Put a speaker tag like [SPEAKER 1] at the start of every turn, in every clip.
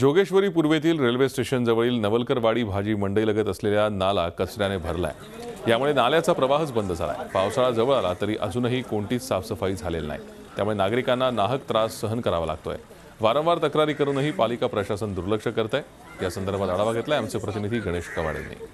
[SPEAKER 1] Jogeshwari पूर्वेतील railway स्टेशनजवळील नवलकरवाडी भाजी मंडईलगत असलेल्या नाला कचऱ्याने भरलाय. यामुळे नाल्याचा प्रवाहच बंद झालाय. पावसाळा जवळ आला तरी अजूनही कोणतीच साफसफाई झालेली नाही. त्यामुळे नागरिकांना नाहक त्रास सहन करावा लागतोय. वारंवार तक्रारी करूनही पालिका प्रशासन दुर्लक्ष करत आहे या संदर्भात आढावा घेतलाय आमचे प्रतिनिधी गणेश कवाड यांनी.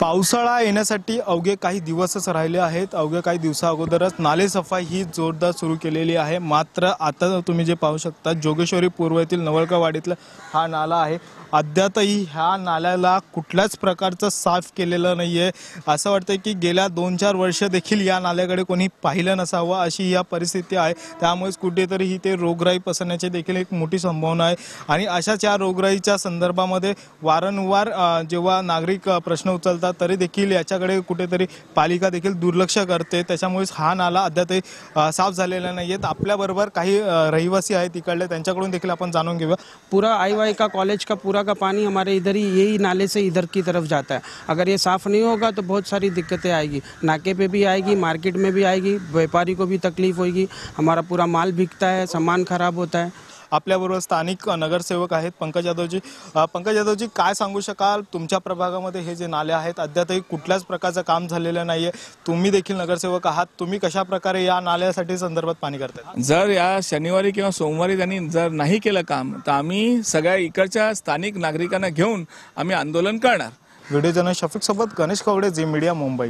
[SPEAKER 2] पावसाळा येण्यासाठी अवघे काही दिवसच राहिले आहेत. अवघ्या काही दिवसा अगोदरच नाले सफाई ही जोरदार सुरू केलेली आहे. मात्र आता तुम्ही जे पाहू शकता जोगेश्वरी पूर्व येथील हा नाला आहे. अद्यापही ह्या नाल्याला कुठल्याच प्रकारचं साफ केलेलं नाही आहे असं वाटतं की गेल्या दोन चार वर्ष देखील या नाल्याकडे कोणी पाहिलं नसावं अशी या परिस्थिती आहे. त्यामुळेच कुठेतरी ही ते रोगराई पसरण्याची देखील एक मोठी संभावना आहे. आणि अशाच या रोगराईच्या संदर्भामध्ये वा वारंवार जेव्हा नागरिक प्रश्न उचलतात तरी देखील याच्याकडे कुठेतरी पालिका देखील दुर्लक्ष करते. त्याच्यामुळेच हा नाला अद्यापही साफ झालेला नाही आहे आपल्याबरोबर काही रहिवासी आहेत तिकडले त्यांच्याकडून देखील आपण जाणून घेऊया.
[SPEAKER 3] पूरा आई वाई का कॉलेज का पूरा का पानी हमारे इधर ही यही नाले से इधर की तरफ जाता है। अगर ये साफ़ नहीं होगा तो बहुत सारी दिक्कतें आएगी। नाके पे भी आएगी मार्केट में भी आएगी व्यापारी को भी तकलीफ होगी हमारा पूरा माल बिकता है सामान खराब होता है।
[SPEAKER 2] आपल्याबरोबर स्थानिक नगरसेवक आहेत पंकज यादवजी. पंकज यादवजी काय सांगू शकाल? तुमच्या प्रभागामध्ये हे जे नाले आहेत अद्यापही कुठल्याच प्रकारचं काम झालेलं नाही आहे तुम्ही देखील नगरसेवक आहात. तुम्ही कशा प्रकारे या नाल्यासाठी संदर्भात पाणी करताय
[SPEAKER 4] जर या शनिवारी किंवा सोमवारी त्यांनी जर नाही केलं काम तर आम्ही सगळ्या इकडच्या स्थानिक नागरिकांना घेऊन आम्ही आंदोलन करणार.
[SPEAKER 2] व्हिडिओ जर्नलिस्ट शफिक सोबत गणेश कवडे झी मीडिया मुंबई.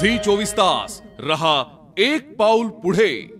[SPEAKER 5] झी चोवीस तास. रहा एक पाऊल पुढे.